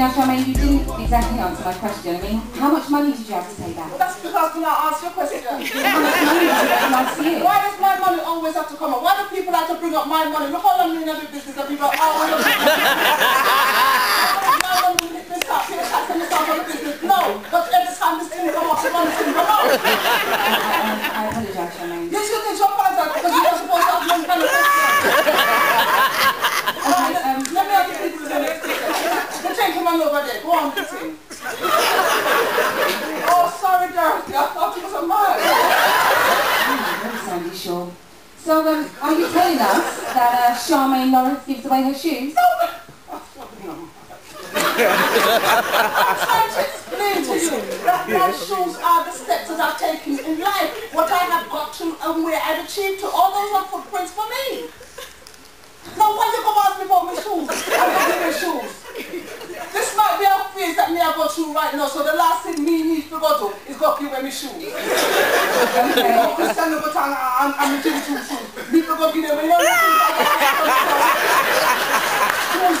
Now, Charmaine, you didn't exactly answer my question. I mean, how much money did you have to pay back? Well, that's because when I asked your question. How much money did you pay last? Why does my money always have to come up? Why do people have to bring up my money? Look how long in every business and people, are, oh, well, look. My money will hit this up, here, that's going to start on the business. No, but every time this thing come up, the money thing come up. I apologise, Charmaine. Yes, you need to apologize because you're not supposed to ask me kind of question. Okay, um, Let me ask you the next question. The gentleman over there, go on, continue. Oh, sorry, Dorothy, I thought it was a man. Very Sandie Shaw. So, um, are you telling us that uh, Charmaine Lawrence gives away her shoes? I'm trying to explain to you that my shoes are the steps that I've taken in life, what I have got to and where I've achieved to. All those are footprints for me. Now, why you come ask me about my shoes? I'm not my shoes. This might be a phase that me I go through right now, so the last thing me needs to go to is go give away my shoes. You know, Christian Louboutin and, and my Jimmy Choo shoes. Me to go give them my young shoes. Shoes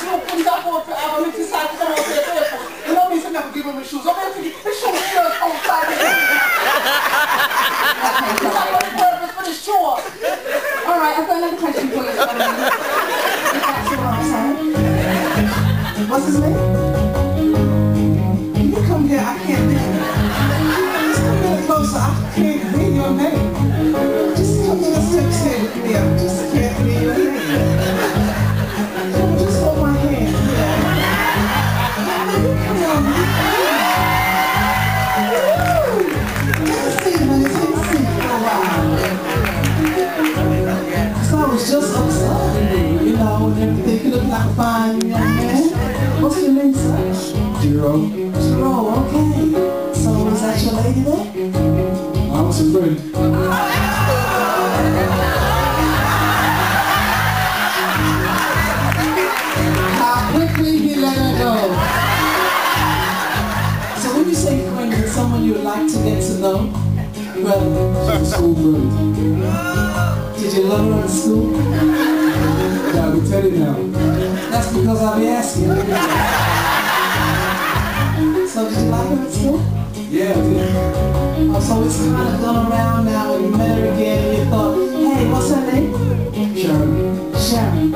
you couldn't afford to have, and me decide to come out there barefoot. You know me, so never give? All right, I've got another question for you. What's his name? Jiro, Jerome, okay. So is that your lady there? I was a friend. How quickly he let her go. So when you say friend, it's someone you would like to get to know? Well, She's a school friend. did you love her in school? Yeah, I can tell you now. That's because I'll be asking. So you like her school? Yeah, I. Oh, so it's kind of gone around now and you met her again and you thought, hey, what's her name? Sharon. Sharon.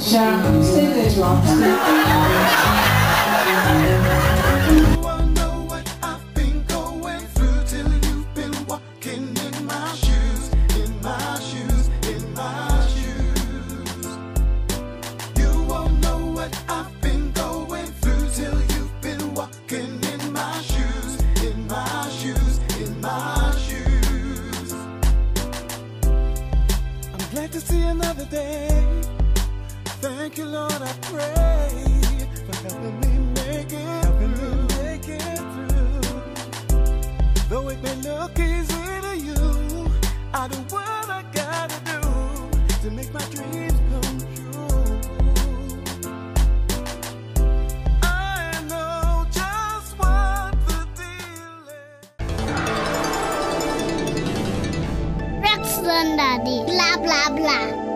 Sharon, stay there, John. You my shoes. I'm glad to see another day. Thank you, Lord, I pray for helping me make it, through. Though it may look easy to you, I do what I gotta do to make my dreams Daddy, blah blah blah.